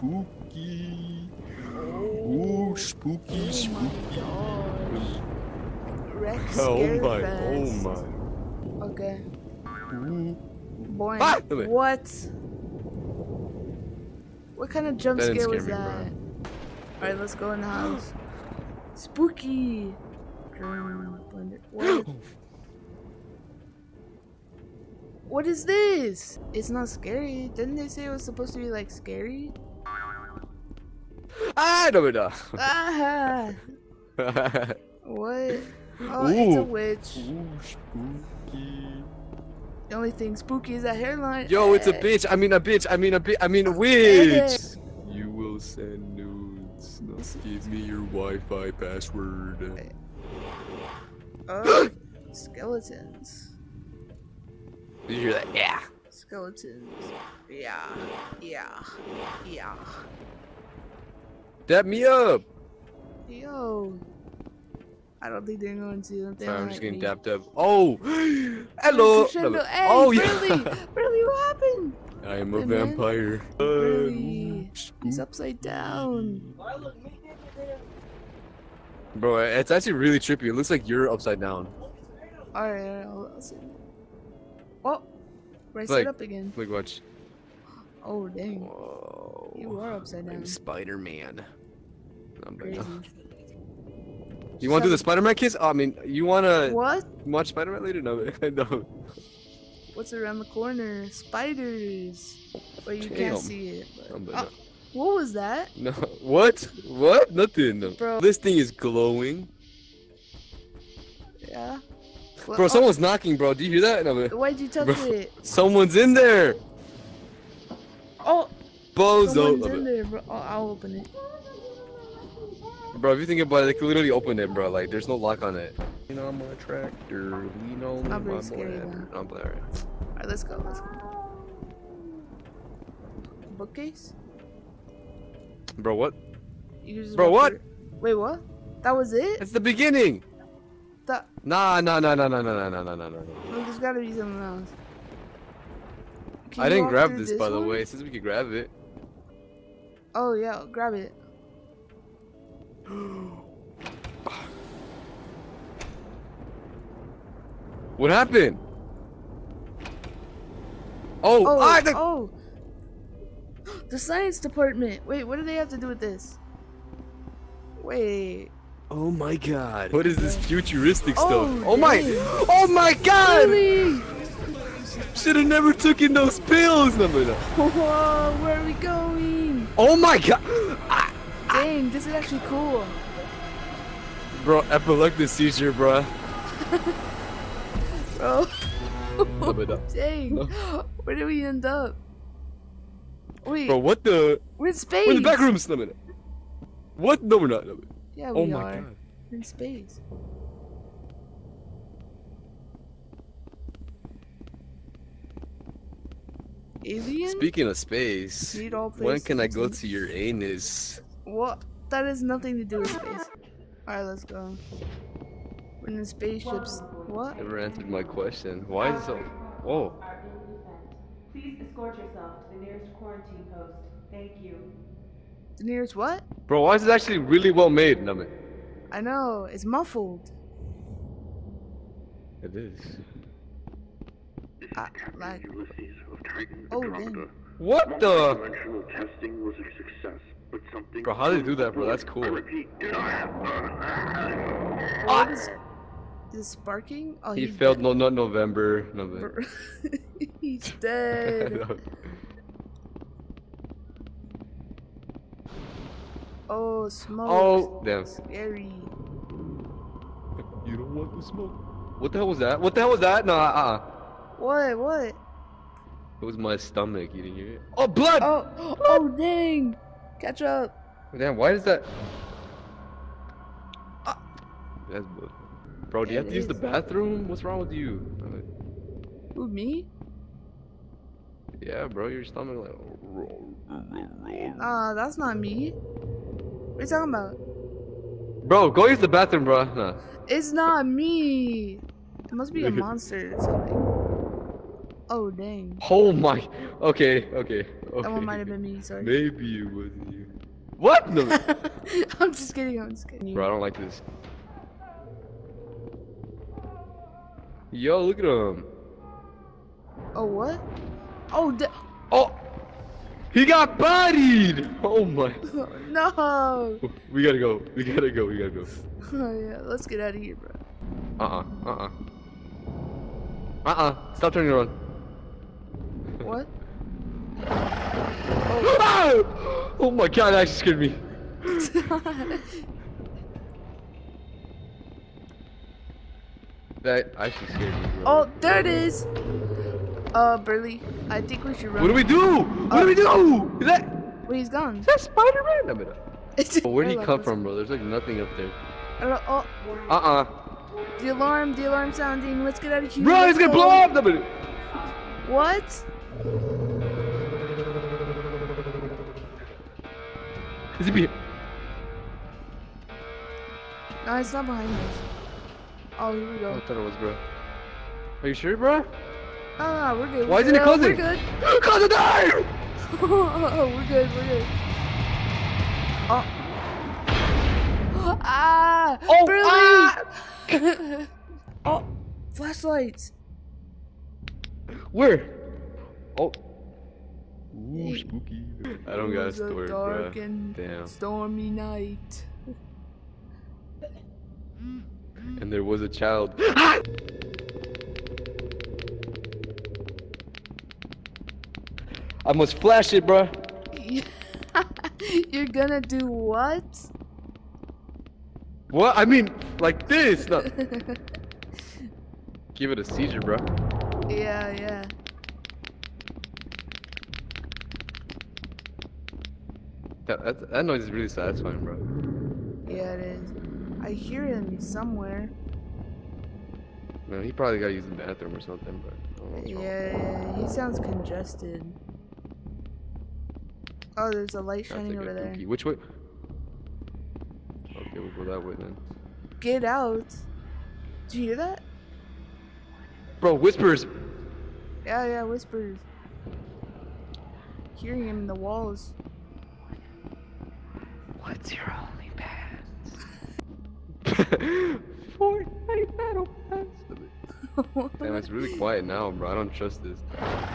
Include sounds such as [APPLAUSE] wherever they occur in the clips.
spooky. Ooh, spooky, spooky. Rex Oh my, oh my. Okay. Ooh. Boy, Ah! What? What kind of jump That scare was me, that? Alright, let's go in the [GASPS] house. Spooky. What? [GASPS] what is this? It's not scary. Didn't they say it was supposed to be like scary? Ah, no, no. Ah! What? Oh, it's a witch. Ooh, spooky. The only thing spooky is that hairline. Yo, it's a bitch. I mean a bitch. I mean a bitch. I mean a witch. You will send nudes. Now give me your Wi-Fi password. Oh, [GASPS] skeletons. Did you hear that? Yeah. Skeletons. Yeah. Yeah. Yeah. Dap me up. Yo. I don't think they're going to. They Sorry, I'm just getting me. dapped up. Oh, [GASPS] hello. Crescendo. Hey, oh yeah. Burley, [LAUGHS] what happened? I am a vampire. Uh, He's upside down. Bro, it's actually really trippy. It looks like you're upside down. Alright, alright, I'll, I'll see. Oh, right Like- side up again. Like watch. Oh, dang. Whoa. You are upside down. I'm Spider-Man. I'm Crazy. You want to do the Spider-Man kiss? Oh, I mean, you wanna What? watch Spider-Man later? No, [LAUGHS] no. What's around the corner? Spiders. But you Damn. can't see it. But... Oh, what was that? no. What? What? Nothing. Bro. This thing is glowing. Yeah. Well, Bro, oh, someone's knocking, bro. Do you hear that? No, but Why'd you touch Bro. it? someone's in there. Oh, Bozo. someone's in there, bro. Oh, I'll open it. Bro, if you think about it, they could literally open it, bro. Like, there's no lock on it. Lean on my tractor. Lean on Not very my scary, blender. I'm blurry. Alright, let's go. Let's go. Bookcase? Bro, what? Bro, what? through- Wait, what? That was it? It's the beginning. That. Nah, nah, nah, nah, nah, nah, nah, nah, nah, nah, nah. No, there's gotta be something else. Can I didn't grab through this, by the way. Since we could grab it. Oh yeah, grab it. [GASPS] What happened? Oh, Oh, ah, the- oh. The science department. Wait, what do they have to do with this? Wait. oh my god. What is this futuristic Oh, stuff? Oh my, oh my god. Really? Should have never taken those pills. No, no, no. [LAUGHS] Whoa, where are we going? Oh my god. Dang, this is actually cool. bro, epileptic seizure, [LAUGHS] bro. Bro. [LAUGHS] Dang. No. Where did we end up? Wait, Bro, what the? we're in space. We're in the back rooms. No, no, no. What? No, we're not. No, Yeah, oh we oh my are. god. We're in space. Alien? Speaking of space, when can I go to your anus? What? That has nothing to do with space. Alright, let's go. We're in the spaceships. What? Never answered my question. Why is it so? Whoa. Please escort yourself to the nearest quarantine post. Thank you. The nearest what? Bro, why is it actually really well made? No, man. I know, it's muffled. It is. I, like, Ulysses of Triton Oh, dang. What the? Dimensional testing was a success, but something. Bro, how do they do that, bro? That's I cool. repeat, did I have what is, is it sparking? Oh, He he's failed. dead. No, not November. November. [LAUGHS] he's [LAUGHS] dead. Oh, smoke. Oh, damn. Scary. You don't want the smoke. What the hell was that? What the hell was that? No, uh, uh What? What? It was my stomach. You didn't hear it? Oh, blood! Oh, [GASPS] oh, dang. Catch up. Damn, why is that? Ah. That's blood. Bro, do you Yeah, have to it use the bathroom? What's wrong with you? Who, me? Yeah, bro, your stomach like. Nah, that's not me. What are you talking about? Bro, go use the bathroom, bro. Nah. It's not me. It must be a monster or something. Oh, dang. Oh my. Okay, okay, Okay. That one might have been me. Sorry. Maybe it was you. What? No. [LAUGHS] I'm just kidding. I'm just kidding. Bro, I don't like this. Yo, look at him. Oh what? Oh Oh, he got bodied. Oh my. [LAUGHS] no. We gotta go. We gotta go. We gotta go. [LAUGHS] Oh yeah. Let's get out of here, bro. Uh uh. Uh uh. Uh uh. Stop turning around. What? Ah! Oh my god, that actually scared me. [LAUGHS] That actually scared me. Bro. oh, there it is. Uh, Burley. I think we should run. What do we do? What do we do? Is that, Wait, he's gone. is that Spider-Man? But- It's- Oh, where'd he come from, bro? There's like nothing up there. I Oh, Uh-uh. the alarm, the alarm sounding. Let's get out of here. Bro, Let's it's gonna blow up! What? Is it be- No, it's not behind us. Oh, here we go. I thought it was, bro. Are you sure, bro? Ah, no, no, we're good. Why we're isn't it good. closing? We're good. [GASPS] Close the door! oh, [LAUGHS] we're good. We're good. Oh. [GASPS] ah! Oh, Burley! [LAUGHS] oh, flashlights. Where? Oh. Ooh, spooky. I don't got a It was story, dark bro. and Damn. stormy night. And there was a child. [LAUGHS] I must flash it, bro. [LAUGHS] You're gonna do what? What? I mean, like this. No. [LAUGHS] Give it a seizure, bro. yeah, yeah. That, that, that noise is really satisfying, bro. Yeah, it is. I hear him somewhere. Man, he probably got to use the bathroom or something, but. I don't know what's Yeah, he sounds congested. Oh, there's a light shining over there. Which way? Okay, we'll go that way then. Get out. Did you hear that? Bro, whispers. Yeah, yeah, whispers. Hearing him in the walls. What's your only [LAUGHS] Fortnite battle pass. Damn, it's really quiet now, bro. I don't trust this. [GASPS]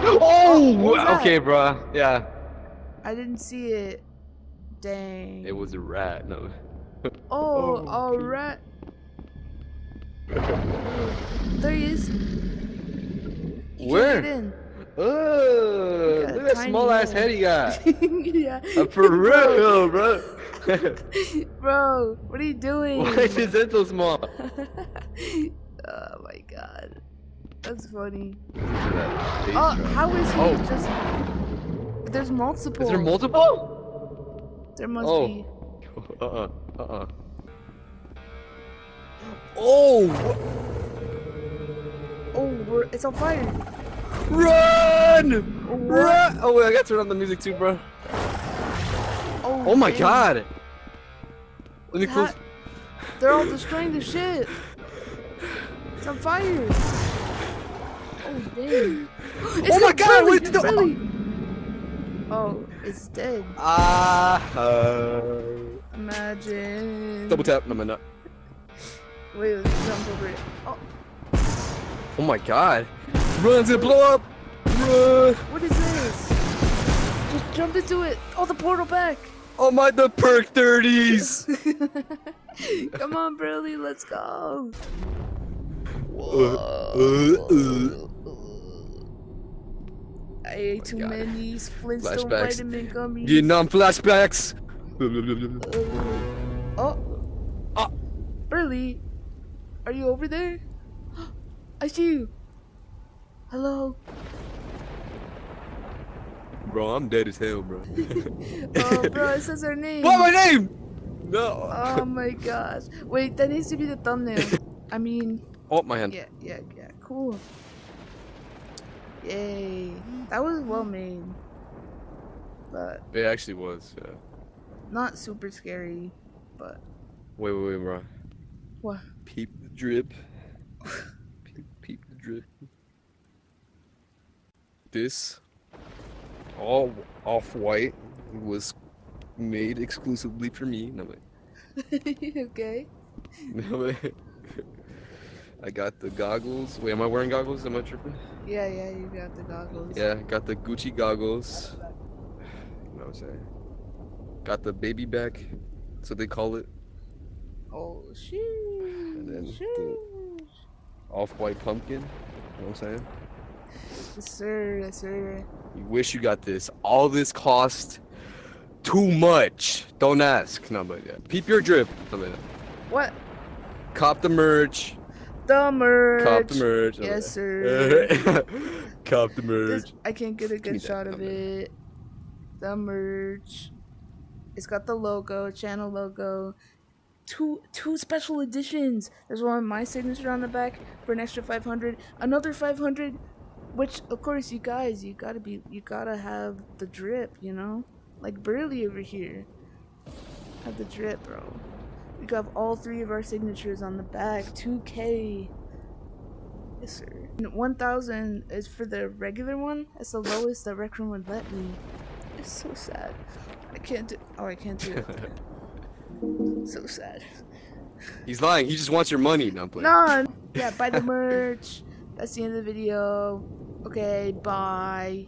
Oh, oh, what okay, bro. Yeah, I didn't see it. Dang. it was a rat. No. [LAUGHS] Oh, Oh, alright. There he is. You Where? Can't get in. Oh, got a look at that tiny small ass head he got. [LAUGHS] yeah. Uh, for real, bro. [LAUGHS] Bro, what are you doing? Why is his head so small? [LAUGHS] oh my god. That's funny. That Oh, how is he Oh. just. There's multiple. Is there multiple? There must Oh. be. Uh-uh. Uh-uh. Oh! Oh, we're, it's on fire. Run! Run! Oh, wait, I gotta turn on the music too, bro. Oh, Oh my god! Let me It's close. They're all [LAUGHS] destroying the shit. It's on fire. Oh, dang. [GASPS] It's Oh my God, wait, the- Burley. Oh, it's dead. Ah! Uh, Imagine. double tap. No, I'm not. Wait, let's jump over it. Oh, Oh my god! Run to blow up! Run! what is this? Just jump into it. Oh, the portal back. Oh my, the perk 30s! [LAUGHS] [LAUGHS] Come on, Burley, let's go. Uh, uh, I ate too God. many Flintstone Flashbacks. vitamin gummies. Vietnam flashbacks! Oh. Ah. Burley, are you over there? [GASPS] I see you. Hello. Bro, I'm dead as hell, bro. [LAUGHS] Oh, bro, it says our name. What my name? No. Oh my gosh. Wait, that needs to be the thumbnail. I mean, Oh, my hand. yeah, yeah, yeah. Cool. Yay. That was well made. But It actually was. Yeah. not super scary. But Wait, wait, wait, bro. what? Peep the drip. [LAUGHS] peep, peep the drip. This all off white. Was made exclusively for me. No, wait. [LAUGHS] okay. [LAUGHS] No, wait. I got the goggles. Wait, am I wearing goggles? Am I tripping? Yeah, yeah, you got the goggles. Yeah, got the Gucci goggles. You know what I'm saying? Got the baby back. That's what they call it. Oh, shoot. then the- Off-white pumpkin. You know what I'm saying? Yes, sir. Yes, sir. You wish you got this. All this cost too much. Don't ask. No, but yeah. Peep your drip. No, but yeah. What? Cop the merch. The merch. Cop the merch. Yes, sir. [LAUGHS] Cop the This, merch. I can't get a good that shot of it. The merch. It's got the logo, channel logo. Two two special editions. There's one with my signature on the back for an extra 500. Another 500, which of course you guys, you gotta be, you gotta have the drip, you know, like Burley over here. Have the drip, bro. We got all three of our signatures on the back. 2K. Yes, sir. And 1,000 is for the regular one. That's the lowest that Rec Room would let me. It's so sad. I can't do. Oh, I can't do it. [LAUGHS] so sad. He's lying. He just wants your money. No, I'm playing. No. [LAUGHS] Yeah, buy the merch. That's the end of the video. Okay, bye.